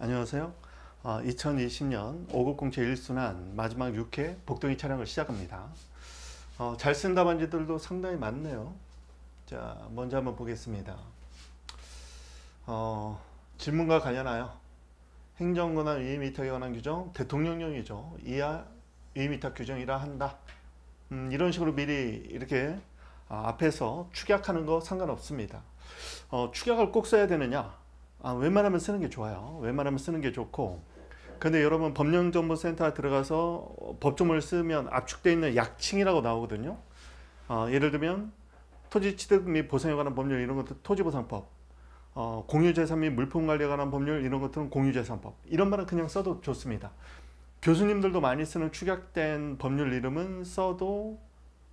안녕하세요. 어, 2020년 5007 1순환 마지막 6회 복동이 촬영을 시작합니다. 어, 잘쓴 답안지들도 상당히 많네요. 자, 먼저 한번 보겠습니다. 어, 질문과 관련하여 행정권한 위임위탁에 관한 규정, 대통령령이죠. 이하 위임위탁 규정이라 한다. 음, 이런 식으로 미리 이렇게 아, 앞에서 축약하는 거 상관없습니다. 어, 축약을 꼭 써야 되느냐? 아, 웬만하면 쓰는 게 좋아요. 웬만하면 쓰는 게 좋고. 근데 여러분 법령정보센터 들어가서 법조문을 쓰면 압축되어 있는 약칭이라고 나오거든요. 어, 예를 들면 토지 취득 및 보상에 관한 법률 이런 것들 토지보상법, 어, 공유재산 및 물품관리에 관한 법률 이런 것들은 공유재산법 이런 말은 그냥 써도 좋습니다. 교수님들도 많이 쓰는 축약된 법률 이름은 써도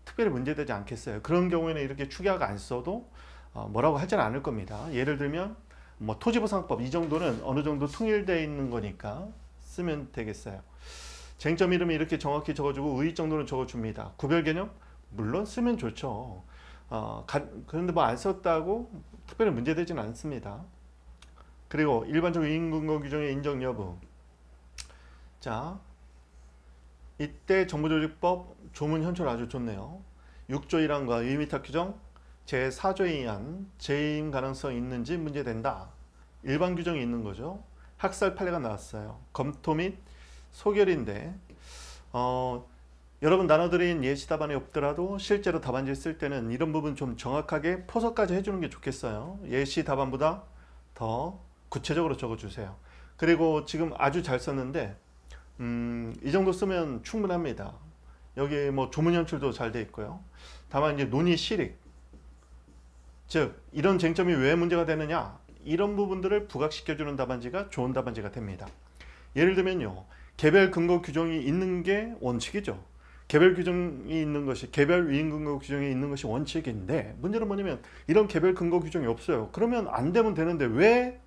특별히 문제되지 않겠어요. 그런 경우에는 이렇게 축약 안 써도 어, 뭐라고 하지는 않을 겁니다. 예를 들면 뭐 토지보상법 이 정도는 어느 정도 통일되어 있는 거니까 쓰면 되겠어요. 쟁점 이름이 이렇게 정확히 적어주고 의의 정도는 적어줍니다. 구별 개념 물론 쓰면 좋죠. 어, 가, 그런데 뭐 안 썼다고 특별히 문제되지는 않습니다. 그리고 일반적 위임 근거 규정의 인정 여부. 자, 이때 정보조직법 조문 현철 아주 좋네요. 6조 1항과 위임위탁 규정 제4조에 의한 재임 가능성 있는지 문제된다. 일반 규정이 있는 거죠. 학살 판례가 나왔어요. 검토 및 소결인데 어, 여러분 나눠드린 예시 답안이 없더라도 실제로 답안지 쓸 때는 이런 부분 좀 정확하게 포석까지 해주는 게 좋겠어요. 예시 답안보다 더 구체적으로 적어주세요. 그리고 지금 아주 잘 썼는데 음, 이 정도 쓰면 충분합니다. 여기 뭐 조문 연출도 잘 돼 있고요. 다만 이제 논의 실익 즉 이런 쟁점이 왜 문제가 되느냐 이런 부분들을 부각시켜주는 답안지가 좋은 답안지가 됩니다. 예를 들면요. 개별 근거 규정이 있는 게 원칙이죠. 개별 규정이 있는 것이 개별 위임 근거 규정이 있는 것이 원칙인데 문제는 뭐냐면 이런 개별 근거 규정이 없어요. 그러면 안 되면 되는데 왜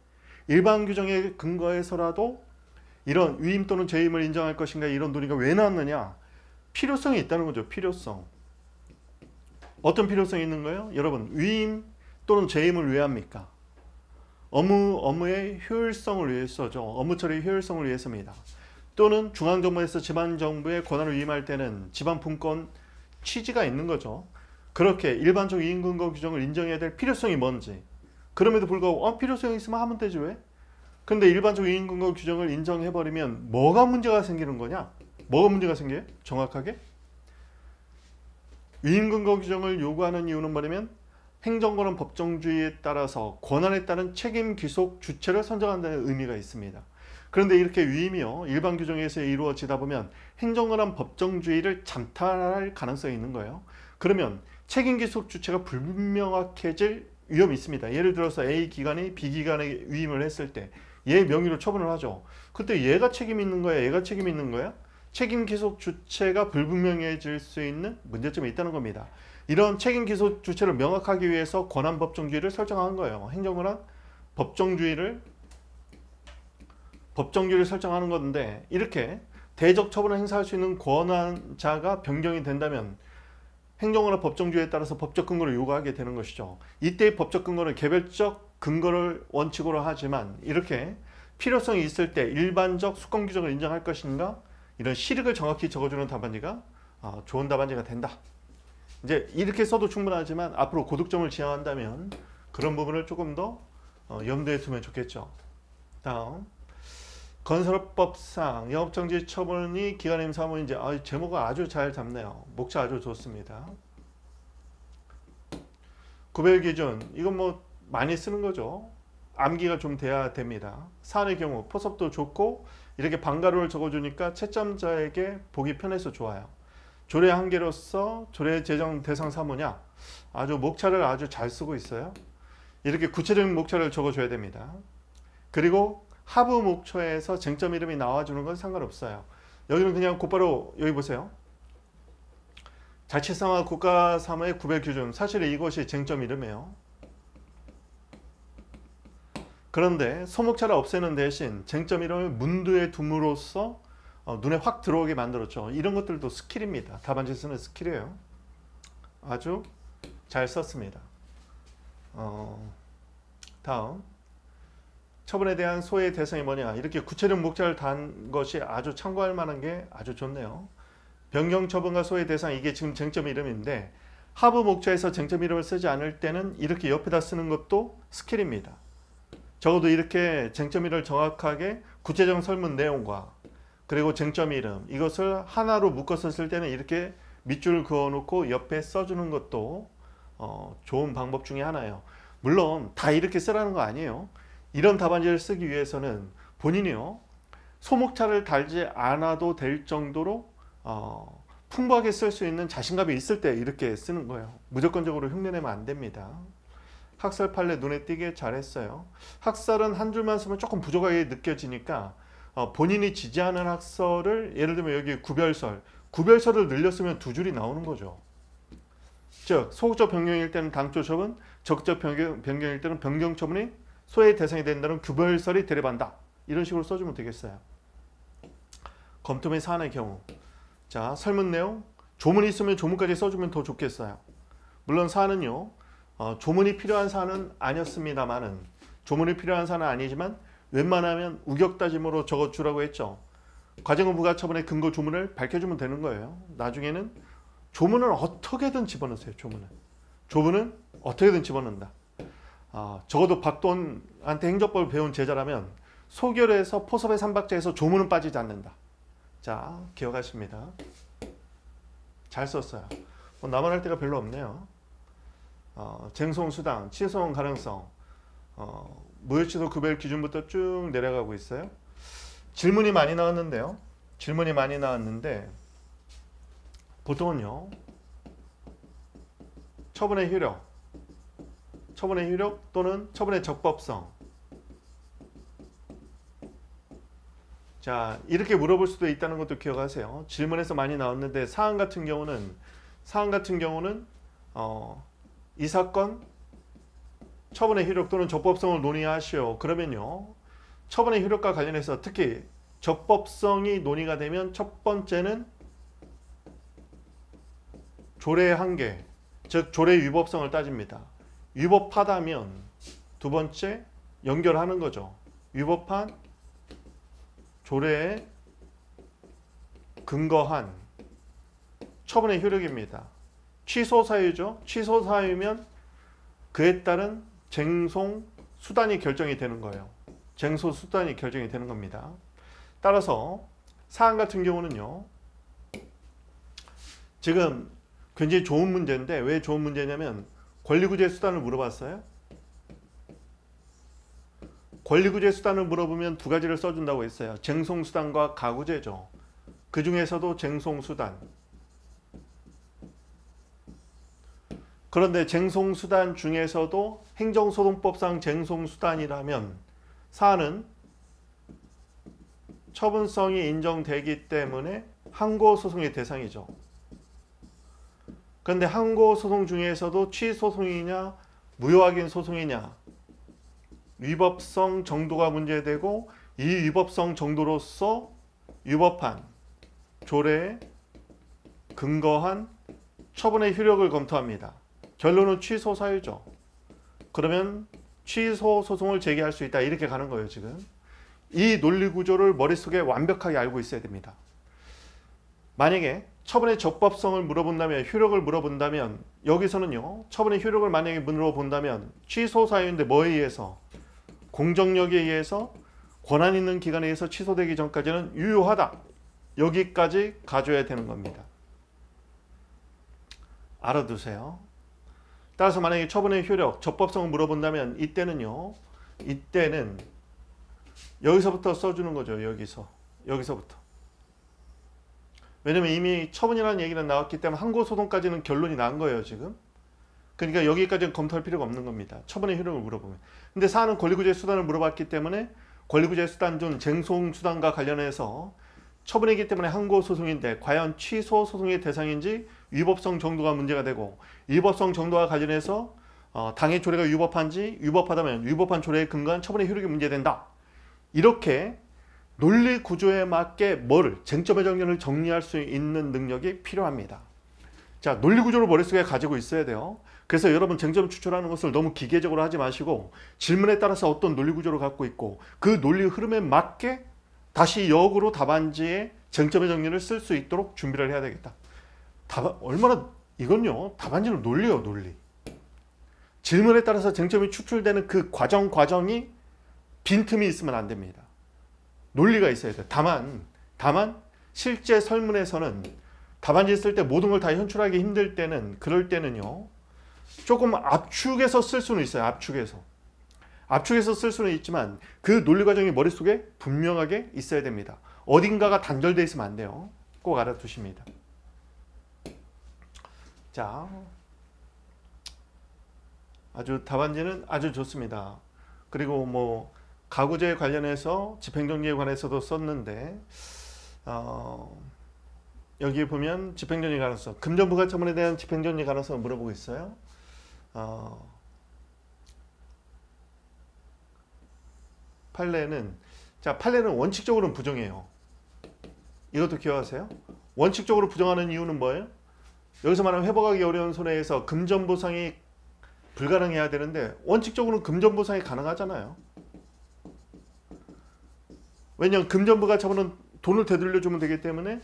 일반 규정에 근거해서라도 이런 위임 또는 재임을 인정할 것인가 이런 논의가 왜 나왔느냐? 필요성이 있다는 거죠. 필요성. 어떤 필요성이 있는 거예요? 여러분 위임 또는 재임을 왜 합니까? 업무, 업무의 효율성을 위해서죠. 업무 처리 효율성을 위해서입니다. 또는 중앙정부에서 지방정부의 권한을 위임할 때는 지방분권 취지가 있는 거죠. 그렇게 일반적 이인근거 규정을 인정해야 될 필요성이 뭔지 그럼에도 불구하고 어, 필요성이 있으면 하면 되지 왜? 근데 일반적 이인근거 규정을 인정해버리면 뭐가 문제가 생기는 거냐? 뭐가 문제가 생겨요? 정확하게? 위임근거 규정을 요구하는 이유는 뭐냐면 행정권은 법정주의에 따라서 권한에 따른 책임 귀속 주체를 선정한다는 의미가 있습니다. 그런데 이렇게 위임이요 일반 규정에서 이루어지다 보면 행정권은 법정주의를 잠탈할 가능성이 있는 거예요. 그러면 책임 귀속 주체가 불명확해질 위험이 있습니다. 예를 들어서 A 기관이 B 기관에 위임을 했을 때 얘 명의로 처분을 하죠. 그때 얘가 책임 있는 거야, 얘가 책임 있는 거야? 책임 기속 주체가 불분명해질 수 있는 문제점이 있다는 겁니다. 이런 책임 기소 주체를 명확하기 위해서 권한 법정주의를 설정한 거예요. 행정권은 법정주의를 법정주의를 설정하는 건데 이렇게 대적 처분을 행사할 수 있는 권한자가 변경이 된다면 행정권의 법정주의에 따라서 법적 근거를 요구하게 되는 것이죠. 이때의 법적 근거는 개별적 근거를 원칙으로 하지만 이렇게 필요성이 있을 때 일반적 수권 규정을 인정할 것인가 이런 실익을 정확히 적어주는 답안지가 어, 좋은 답안지가 된다. 이제 이렇게 써도 충분하지만 앞으로 고득점을 지향한다면 그런 부분을 조금 더 어, 염두에 두면 좋겠죠. 다음 건설업법상 영업정지 처분이 기간임 사무인지 아, 제목을 아주 잘 잡네요. 목차 아주 좋습니다. 구별 기준 이건 뭐 많이 쓰는 거죠. 암기가 좀 돼야 됩니다. 사안의 경우 포섭도 좋고 이렇게 방가루를 적어주니까 채점자에게 보기 편해서 좋아요. 조례 한계로서 조례 제정 대상 사무냐 아주 목차를 아주 잘 쓰고 있어요. 이렇게 구체적인 목차를 적어줘야 됩니다. 그리고 하부 목차에서 쟁점 이름이 나와주는 건 상관없어요. 여기는 그냥 곧바로 여기 보세요. 자치사무와 국가사무의 구별 기준 사실 이것이 쟁점 이름이에요. 그런데 소목차를 없애는 대신 쟁점 이름을 문두에 둠으로써 어, 눈에 확 들어오게 만들었죠. 이런 것들도 스킬입니다. 답안지 쓰는 스킬이에요. 아주 잘 썼습니다. 어, 다음 처분에 대한 소의 대상이 뭐냐 이렇게 구체적 목차를 단 것이 아주 참고할 만한 게 아주 좋네요. 변경 처분과 소의 대상 이게 지금 쟁점 이름인데 하부 목차에서 쟁점 이름을 쓰지 않을 때는 이렇게 옆에다 쓰는 것도 스킬입니다. 적어도 이렇게 쟁점 이름을 정확하게 구체적 설문 내용과 그리고 쟁점 이름 이것을 하나로 묶어서 쓸 때는 이렇게 밑줄을 그어놓고 옆에 써주는 것도 어, 좋은 방법 중에 하나예요. 물론 다 이렇게 쓰라는 거 아니에요. 이런 답안지를 쓰기 위해서는 본인이요 소목차를 달지 않아도 될 정도로 어, 풍부하게 쓸 수 있는 자신감이 있을 때 이렇게 쓰는 거예요. 무조건적으로 흉내내면 안 됩니다. 학설 판례 눈에 띄게 잘했어요. 학설은 한 줄만 쓰면 조금 부족하게 느껴지니까 어, 본인이 지지하는 학설을 예를 들면 여기 구별설, 구별설을 늘렸으면 두 줄이 나오는 거죠. 즉 소극적 변경일 때는 당초 처분, 적극적 변경, 변경일 때는 변경 처분이 소의 대상이 된다는 구별설이 대립한다. 이런 식으로 써주면 되겠어요. 검토 및 사안의 경우 자 설문 내용 조문이 있으면 조문까지 써주면 더 좋겠어요. 물론 사안은요 어, 조문이 필요한 사안은 아니었습니다만은 조문이 필요한 사안은 아니지만 웬만하면 우격다짐으로 적어주라고 했죠. 과정은 부가처분의 근거 조문을 밝혀주면 되는 거예요. 나중에는 조문을 어떻게든 집어넣으세요. 조문은 조문은 어떻게든 집어넣는다. 아, 적어도 박돈한테 행정법을 배운 제자라면 소결에서 포섭의 삼박자에서 조문은 빠지지 않는다. 자, 기억하십니다. 잘 썼어요. 뭐 나만 할 때가 별로 없네요. 어, 쟁송 수당, 취소 가능성, 어, 무효취소 구별 기준부터 쭉 내려가고 있어요. 질문이 많이 나왔는데요. 질문이 많이 나왔는데 보통은요. 처분의 효력, 처분의 효력 또는 처분의 적법성. 자, 이렇게 물어볼 수도 있다는 것도 기억하세요. 질문에서 많이 나왔는데 사안 같은 경우는 사안 같은 경우는 어, 이 사건 처분의 효력 또는 적법성을 논의하시오. 그러면요. 처분의 효력과 관련해서 특히 적법성이 논의가 되면 첫 번째는 조례의 한계, 즉 조례 위법성을 따집니다. 위법하다면 두 번째 연결하는 거죠. 위법한 조례에 근거한 처분의 효력입니다. 취소 사유죠. 취소 사유면 그에 따른 쟁송 수단이 결정이 되는 거예요. 쟁소 수단이 결정이 되는 겁니다. 따라서 사안 같은 경우는요. 지금 굉장히 좋은 문제인데 왜 좋은 문제냐면 권리구제 수단을 물어봤어요. 권리구제 수단을 물어보면 두 가지를 써준다고 했어요. 쟁송수단과 가구제죠. 그 중에서도 쟁송수단. 그런데 쟁송수단 중에서도 행정소송법상 쟁송수단이라면 사안은 처분성이 인정되기 때문에 항고소송의 대상이죠. 그런데 항고소송 중에서도 취소송이냐 무효확인 소송이냐 위법성 정도가 문제되고 이 위법성 정도로서 위법한 조례에 근거한 처분의 효력을 검토합니다. 결론은 취소 사유죠. 그러면 취소 소송을 제기할 수 있다 이렇게 가는 거예요 지금. 이 논리 구조를 머릿속에 완벽하게 알고 있어야 됩니다. 만약에 처분의 적법성을 물어본다면 효력을 물어본다면 여기서는요 처분의 효력을 만약에 물어본다면 취소 사유인데 뭐에 의해서 공정력에 의해서 권한 있는 기관에 의해서 취소되기 전까지는 유효하다 여기까지 가져야 되는 겁니다 알아두세요 따라서 만약에 처분의 효력 적법성을 물어본다면 이때는요 이때는 여기서부터 써주는 거죠 여기서 여기서부터. 왜냐면 이미 처분이라는 얘기는 나왔기 때문에 항고 소송까지는 결론이 난 거예요 지금. 그러니까 여기까지는 검토할 필요가 없는 겁니다. 처분의 효력을 물어보면. 근데 사안은 권리구제 수단을 물어봤기 때문에 권리구제 수단 중 쟁송 수단과 관련해서 처분이기 때문에 항고 소송인데 과연 취소 소송의 대상인지 위법성 정도가 문제가 되고 위법성 정도와 관련해서 어, 당해 조례가 위법한지 위법하다면 위법한 조례에 근거한 처분의 효력이 문제된다. 이렇게 논리 구조에 맞게 뭐를 쟁점의 정연을 정리할 수 있는 능력이 필요합니다. 자, 논리 구조를 머릿속에 가지고 있어야 돼요. 그래서 여러분 쟁점 추출하는 것을 너무 기계적으로 하지 마시고 질문에 따라서 어떤 논리 구조를 갖고 있고 그 논리 흐름에 맞게 다시 역으로 답안지에 쟁점의 정리를 쓸 수 있도록 준비를 해야 되겠다. 답 얼마나 이건요 답안지는 논리요 논리. 질문에 따라서 쟁점이 추출되는 그 과정 과정이 빈틈이 있으면 안 됩니다. 논리가 있어야 돼. 다만 다만 실제 설문에서는 답안지 쓸 때 모든 걸 다 현출하기 힘들 때는 그럴 때는요. 조금 압축해서 쓸 수는 있어요. 압축해서. 압축해서 쓸 수는 있지만 그 논리 과정이 머릿속에 분명하게 있어야 됩니다. 어딘가가 단절돼 있으면 안 돼요. 꼭 알아두십니다. 자, 아주 답안지는 아주 좋습니다. 그리고 뭐 가구제 관련해서 집행정지에 관해서도 썼는데 어, 여기 보면 집행정지 가능성, 금전부가 처분에 대한 집행정지 가능성을 물어보고 있어요. 어, 판례는 자 판례는 원칙적으로는 부정해요. 이것도 기억하세요. 원칙적으로 부정하는 이유는 뭐예요? 여기서 말하는 회복하기 어려운 손해에서 금전 보상이 불가능해야 되는데 원칙적으로는 금전 보상이 가능하잖아요. 왜냐하면 금전부가 처분은 돈을 되돌려주면 되기 때문에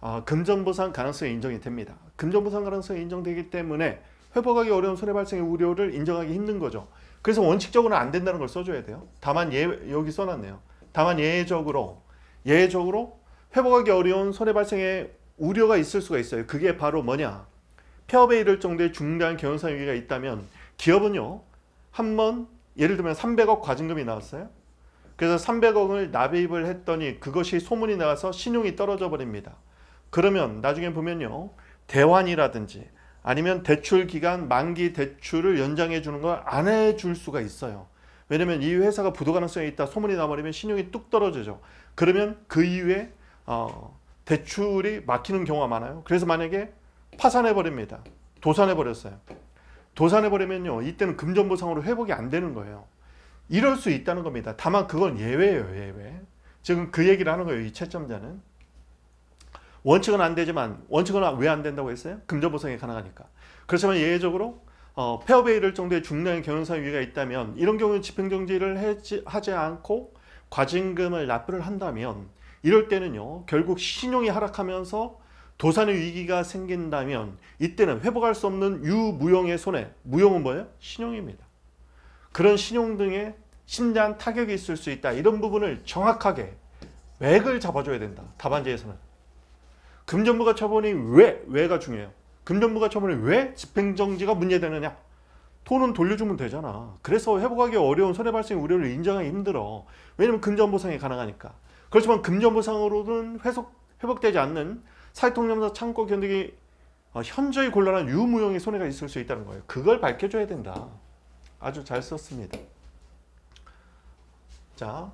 어, 금전보상 가능성이 인정이 됩니다. 금전보상 가능성이 인정되기 때문에 회복하기 어려운 손해 발생의 우려를 인정하기 힘든 거죠. 그래서 원칙적으로는 안 된다는 걸 써줘야 돼요. 다만 예 여기 써놨네요. 다만 예외적으로 예외적으로 회복하기 어려운 손해 발생의 우려가 있을 수가 있어요. 그게 바로 뭐냐? 폐업에 이를 정도의 중대한 경영상 위기가 있다면 기업은요 한 번 예를 들면 300억 과징금이 나왔어요. 그래서 300억을 납입을 했더니 그것이 소문이 나가서 신용이 떨어져 버립니다. 그러면 나중에 보면요 대환이라든지 아니면 대출 기간 만기 대출을 연장해 주는 걸 안 해 줄 수가 있어요. 왜냐면 이 회사가 부도 가능성이 있다 소문이 나버리면 신용이 뚝 떨어지죠. 그러면 그 이후에 어, 대출이 막히는 경우가 많아요. 그래서 만약에 파산해 버립니다. 도산해 버렸어요. 도산해 버리면요 이때는 금전보상으로 회복이 안 되는 거예요. 이럴 수 있다는 겁니다. 다만 그건 예외예요 예외. 지금 그 얘기를 하는 거예요 이 채점자는. 원칙은 안 되지만 원칙은 왜 안 된다고 했어요? 금전보상이 가능하니까. 그렇지만 예외적으로 어, 폐업에 이를 정도의 중대한 경영상 위기가 있다면 이런 경우는 집행정지를 하지 않고 과징금을 납부를 한다면 이럴 때는요 결국 신용이 하락하면서 도산의 위기가 생긴다면 이때는 회복할 수 없는 유무용의 손해 무용은 뭐예요? 신용입니다. 그런 신용 등의 심대한 타격이 있을 수 있다. 이런 부분을 정확하게 맥을 잡아줘야 된다. 답안지에서는. 금전부가 처분이 왜, 왜가 중요해요. 금전부가 처분이 왜 집행정지가 문제되느냐. 돈은 돌려주면 되잖아. 그래서 회복하기 어려운 손해 발생 우려를 인정하기 힘들어. 왜냐면 금전보상이 가능하니까. 그렇지만 금전보상으로는 회속, 회복되지 않는 사회통념사 창고 견디기 어, 현저히 곤란한 유무용의 손해가 있을 수 있다는 거예요. 그걸 밝혀줘야 된다. 아주 잘 썼습니다. 자,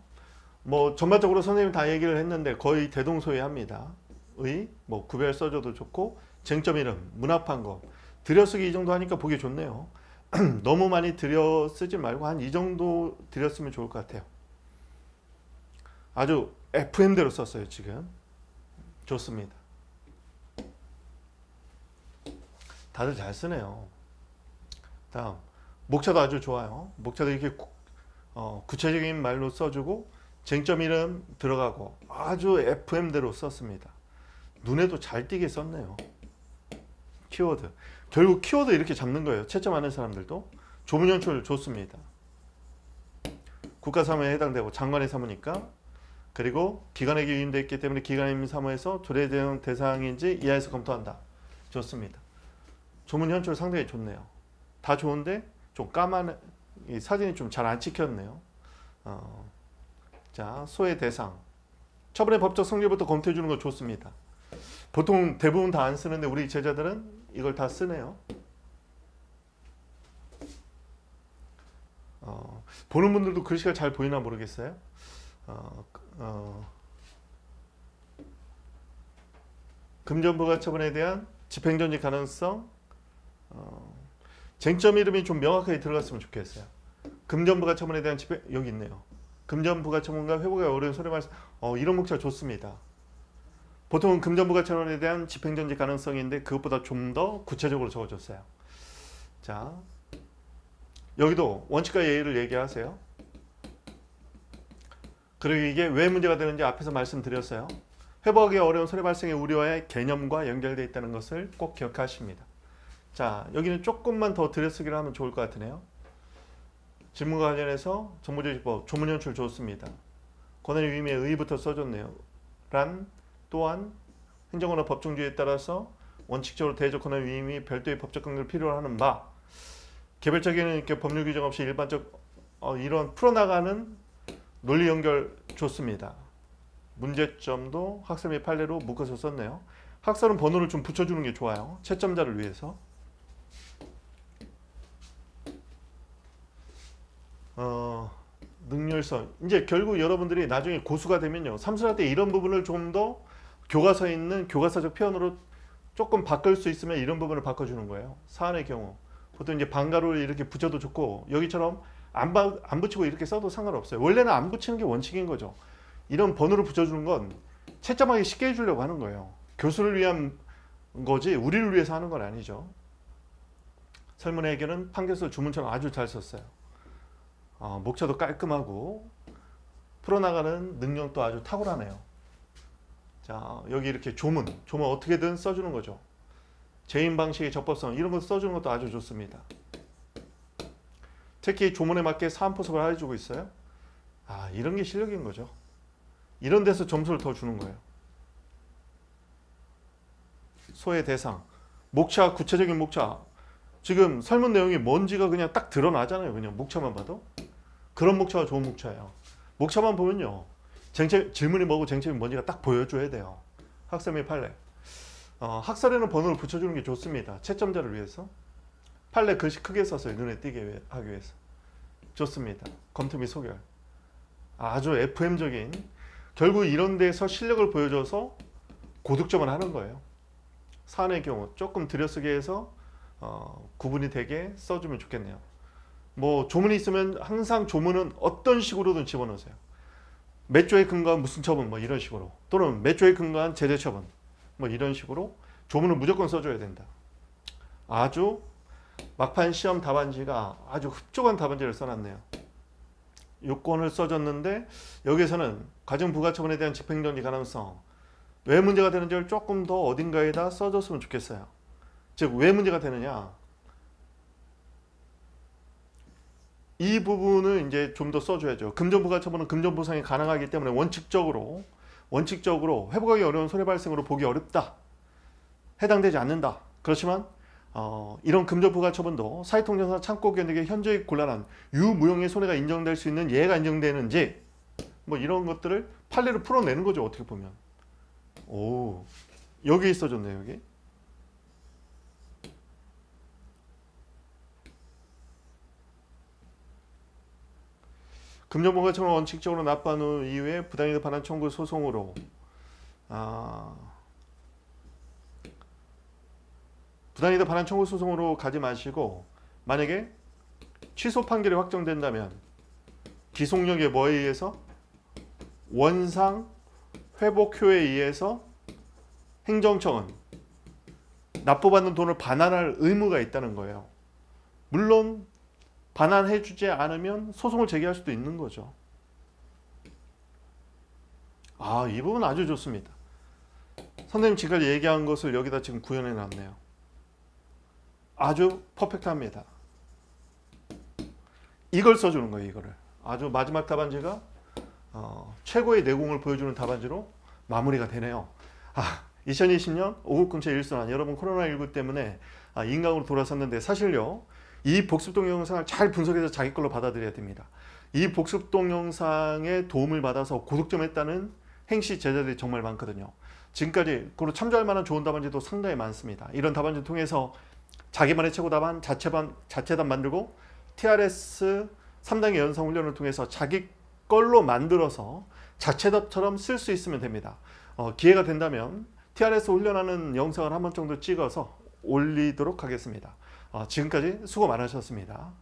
뭐 전반적으로 선생님 다 얘기를 했는데 거의 대동소이합니다. 의, 뭐 구별 써줘도 좋고 쟁점 이름, 문합한 거 들여쓰기 이 정도 하니까 보기 좋네요. 너무 많이 들여 쓰지 말고 한 이 정도 들였으면 좋을 것 같아요. 아주 FM대로 썼어요 지금. 좋습니다. 다들 잘 쓰네요. 다음 목차도 아주 좋아요. 목차도 이렇게 구, 어, 구체적인 말로 써주고 쟁점 이름 들어가고 아주 FM대로 썼습니다. 눈에도 잘 띄게 썼네요. 키워드. 결국 키워드 이렇게 잡는 거예요. 채점하는 사람들도. 조문 연출 좋습니다. 국가 사무에 해당되고 장관의 사무니까 그리고 기관에게 위임되어 있기 때문에 기관임 사무에서 조례 대응 대상인지 이하에서 검토한다. 좋습니다. 조문 연출 상당히 좋네요. 다 좋은데 좀 까만 사진이 좀 잘 안 찍혔네요. 어, 자 소의 대상 처분의 법적 성질부터 검토해 주는 거 좋습니다. 보통 대부분 다 안 쓰는데 우리 제자들은 이걸 다 쓰네요. 어, 보는 분들도 글씨가 잘 보이나 모르겠어요. 어, 어, 금전부가 처분에 대한 집행정지 가능성 어, 쟁점 이름이 좀 명확하게 들어갔으면 좋겠어요. 금전부가 처분에 대한 집행 여기 있네요. 금전부가 처분과 회복에 어려운 소리 말씀 어, 이런 목차 좋습니다. 보통은 금전부가처분에 대한 집행정지 가능성인데 그것보다 좀 더 구체적으로 적어줬어요. 자, 여기도 원칙과 예의를 얘기하세요. 그리고 이게 왜 문제가 되는지 앞에서 말씀드렸어요. 회복하기 어려운 손해 발생의 우려의 개념과 연결되어 있다는 것을 꼭 기억하십니다. 자, 여기는 조금만 더 들여쓰기를 하면 좋을 것 같으네요. 질문과 관련해서 정보조직법 조문 연출 좋습니다. 권한의 의미의 의부터 써줬네요. 란 또한 행정권의 법정주의에 따라서 원칙적으로 대적 권한 위임이 별도의 법적 강도를 필요로 하는 바 개별적인 법률 규정 없이 일반적 어, 이런 풀어나가는 논리 연결 좋습니다. 문제점도 학설 및 판례로 묶어서 썼네요. 학설은 번호를 좀 붙여주는 게 좋아요. 채점자를 위해서. 어, 능률성. 이제 결국 여러분들이 나중에 고수가 되면요. 삼수할 때 이런 부분을 좀 더 교과서에 있는 교과서적 표현으로 조금 바꿀 수 있으면 이런 부분을 바꿔주는 거예요. 사안의 경우. 보통 이제 방가루를 이렇게 붙여도 좋고 여기처럼 안, 바, 안 붙이고 이렇게 써도 상관없어요. 원래는 안 붙이는 게 원칙인 거죠. 이런 번호를 붙여주는 건 채점하기 쉽게 해주려고 하는 거예요. 교수를 위한 거지 우리를 위해서 하는 건 아니죠. 설문의 해결은 판결서 주문처럼 아주 잘 썼어요. 어, 목차도 깔끔하고 풀어나가는 능력도 아주 탁월하네요. 자 여기 이렇게 조문, 조문 어떻게든 써주는 거죠. 재인 방식의 적법성 이런 거 써주는 것도 아주 좋습니다. 특히 조문에 맞게 사안 포석을 해주고 있어요. 아 이런 게 실력인 거죠. 이런 데서 점수를 더 주는 거예요. 소의 대상, 목차 구체적인 목차. 지금 설문 내용이 뭔지가 그냥 딱 드러나잖아요. 그냥 목차만 봐도 그런 목차가 좋은 목차예요. 목차만 보면요. 쟁점, 질문이 뭐고 쟁점이 뭔지가 딱 보여줘야 돼요. 학생 및 판례. 어, 학설에는 번호를 붙여주는 게 좋습니다. 채점자를 위해서. 판례 글씨 크게 써서 눈에 띄게 하기 위해서. 좋습니다. 검토 및 소결. 아주 FM적인 결국 이런 데서 실력을 보여줘서 고득점을 하는 거예요. 사안의 경우 조금 들여쓰기 해서 어, 구분이 되게 써주면 좋겠네요. 뭐 조문이 있으면 항상 조문은 어떤 식으로든 집어넣으세요. 몇 조에 근거한 무슨 처분 뭐 이런 식으로 또는 몇 조에 근거한 제재 처분 뭐 이런 식으로 조문을 무조건 써줘야 된다. 아주 막판 시험 답안지가 아주 흡족한 답안지를 써놨네요. 요건을 써줬는데 여기서는 가정 부가처분에 대한 집행정지 가능성 왜 문제가 되는지를 조금 더 어딘가에다 써줬으면 좋겠어요. 즉 왜 문제가 되느냐 이 부분을 이제 좀 더 써줘야죠. 금전부가처분은 금전보상이 가능하기 때문에 원칙적으로 원칙적으로 회복하기 어려운 손해 발생으로 보기 어렵다. 해당되지 않는다. 그렇지만 어, 이런 금전부가 처분도 사회통념상 창고 견디기 현저히 곤란한 유무용의 손해가 인정될 수 있는 예가 인정되는지 뭐 이런 것들을 판례로 풀어내는 거죠. 어떻게 보면. 오 여기 있어졌네요. 여기. 금전보가처분 원칙적으로 납부한 후 이후에 부당이득 반환 청구 소송으로 아, 부당이득 반환 청구 소송으로 가지 마시고 만약에 취소 판결이 확정된다면 기속력의 뭐에 의해서 원상 회복효에 의해서 행정청은 납부받는 돈을 반환할 의무가 있다는 거예요. 물론 반환해주지 않으면 소송을 제기할 수도 있는 거죠. 아, 이 부분 아주 좋습니다. 선생님 지금 얘기한 것을 여기다 지금 구현해 놨네요. 아주 퍼펙트합니다. 이걸 써주는 거예요, 이거를. 아주 마지막 답안지가 어, 최고의 내공을 보여주는 답안지로 마무리가 되네요. 아, 2020년 5급 근처 일순환 여러분 코로나19 때문에 아, 인강으로 돌아섰는데 사실요 이 복습 동영상을 잘 분석해서 자기 걸로 받아들여야 됩니다. 이 복습 동영상의 도움을 받아서 고득점했다는 행시 제자들이 정말 많거든요. 지금까지 그로 참조할 만한 좋은 답안지도 상당히 많습니다. 이런 답안지 통해서 자기만의 최고 답안 자체반, 자체답 만들고 TRS 3단계 연상 훈련을 통해서 자기 걸로 만들어서 자체답처럼 쓸 수 있으면 됩니다. 어, 기회가 된다면 TRS 훈련하는 영상을 한 번 정도 찍어서 올리도록 하겠습니다. 어, 지금까지 수고 많으셨습니다.